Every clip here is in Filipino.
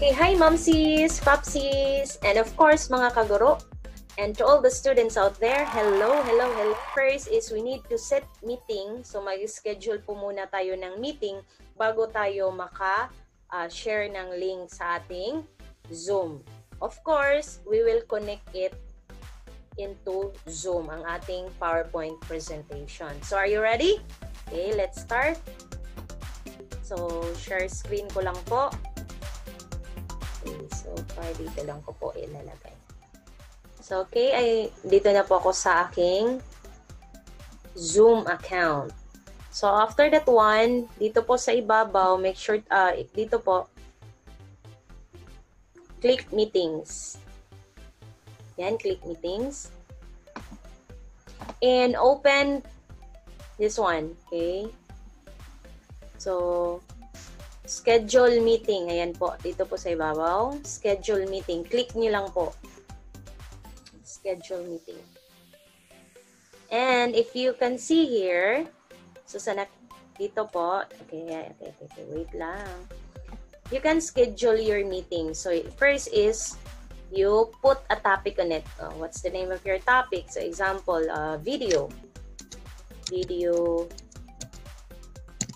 Okay, hi momsies, popsies, and of course mga kaguro. And to all the students out there, hello, hello, hello. First is we need to set meeting. So mag-schedule po muna tayo ng meeting bago tayo maka-share uh, ng link sa ating Zoom. Of course, we will connect it into Zoom, ang ating PowerPoint presentation. So are you ready? Okay, let's start. So, share screen ko lang po. Okay, so far dito lang ko po ilalagay. So, okay, ay, dito na po ako sa aking Zoom account. So, after that one, dito po sa ibabaw, make sure, uh, dito po, click meetings. Yan, click meetings. And open this one, okay? So, schedule meeting. Ayan po, dito po sa ibabaw. Schedule meeting. Click nyo lang po. Schedule meeting. And if you can see here, so sa dito po, okay, okay, okay, okay, wait lang you can schedule your meeting. So, first is you put a topic on it. Uh, what's the name of your topic? So, example, uh, video. Video,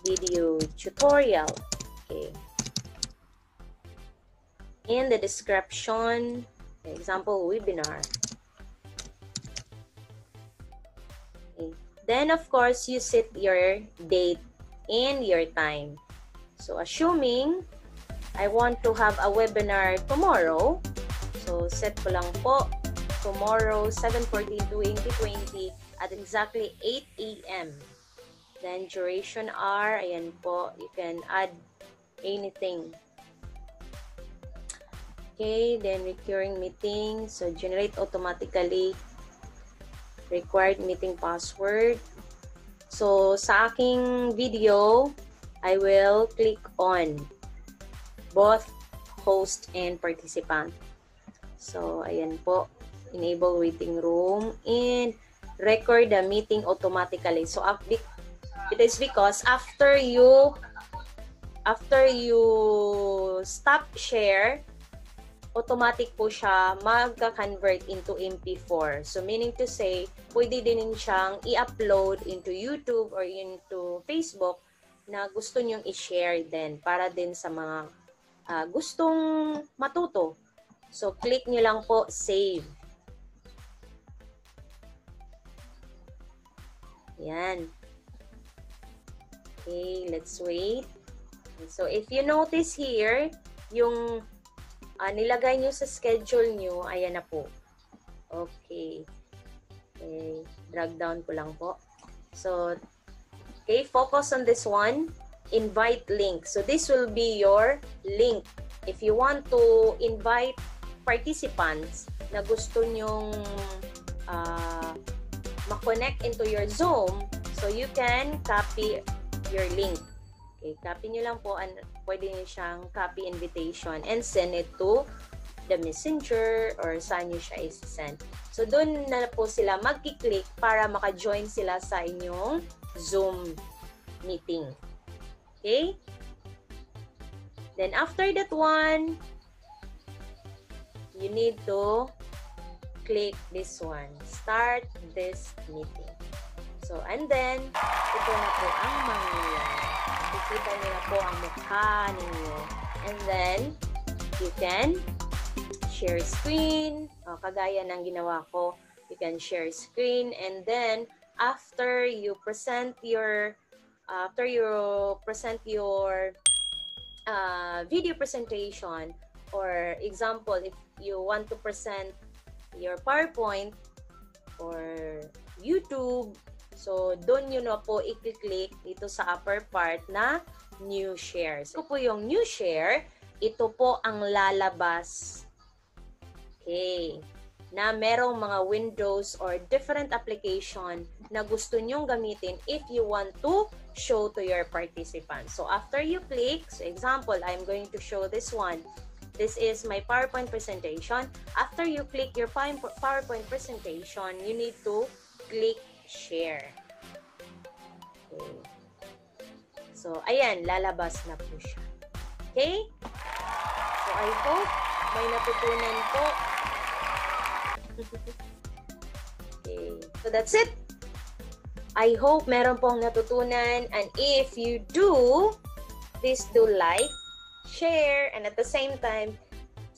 video tutorial. Okay. In the description, example, webinar. Okay. Then, of course, you set your date and your time. So, assuming I want to have a webinar tomorrow. So, set ko lang po. Tomorrow, 7-14-2020 at exactly 8 a.m. Then, duration R. Ayan po. You can add anything. Okay, then recurring meeting. So, generate automatically required meeting password. So, sa aking video, I will click on both host and participant. So, ayan po. Enable waiting room and record the meeting automatically. So, it is because after you after you stop share, automatic po siya magka-convert into MP4. So, meaning to say, pwede din siyang i-upload into YouTube or into Facebook na gusto nyong i-share din para din sa mga uh, gustong matuto. So, click nyo lang po save. Yan. Okay, let's wait. So, if you notice here, yung uh, nilagay nyo sa schedule nyo, ayan na po. Okay. Okay, drag down ko lang po. So, okay, focus on this one invite link. So this will be your link. If you want to invite participants na gusto nyong uh, ma-connect into your Zoom, so you can copy your link. Okay, copy nyo lang po, and pwede nyo siyang copy invitation and send it to the messenger or saan nyo siya i-send. So, doon na po sila magkiklik para maka-join sila sa inyong Zoom meeting. Okay? Then after that one, you need to click this one. Start this meeting. So, and then, ito na po ang mangyayari. Kikita niyo na po ang mukha ninyo. And then, you can share screen. O, kagaya ng ginawa ko, you can share screen. And then, after you present your after you present your uh, video presentation or example if you want to present your PowerPoint or YouTube so doon yun na po i-click dito sa upper part na new shares. Ito po yung new share, ito po ang lalabas. Okay na merong mga windows or different application na gusto nyong gamitin if you want to show to your participants. So after you click, so example, I'm going to show this one. This is my PowerPoint presentation. After you click your PowerPoint presentation, you need to click share. Okay. So, ayan, lalabas na po siya. Okay? So, I hope may natutunan po. okay. So that's it. I hope meron pong natutunan and if you do, please do like, share, and at the same time,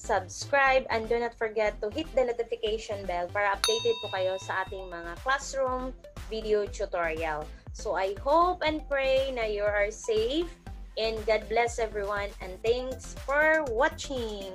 subscribe and do not forget to hit the notification bell para updated po kayo sa ating mga classroom video tutorial. So I hope and pray na you are safe and God bless everyone and thanks for watching.